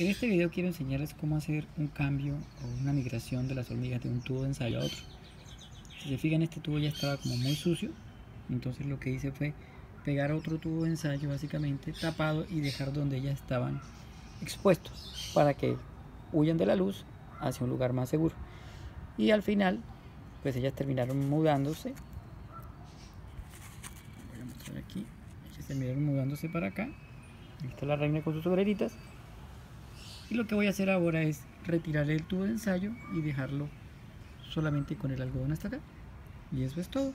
En este video quiero enseñarles cómo hacer un cambio o una migración de las hormigas de un tubo de ensayo a otro. Si se fijan este tubo ya estaba como muy sucio, entonces lo que hice fue pegar otro tubo de ensayo básicamente tapado y dejar donde ellas estaban expuestos para que huyan de la luz hacia un lugar más seguro. Y al final, pues ellas terminaron mudándose. Voy a mostrar aquí. Ellas terminaron mudándose para acá. Ahí está la reina con sus obreritas. Y lo que voy a hacer ahora es retirar el tubo de ensayo y dejarlo solamente con el algodón hasta acá. Y eso es todo.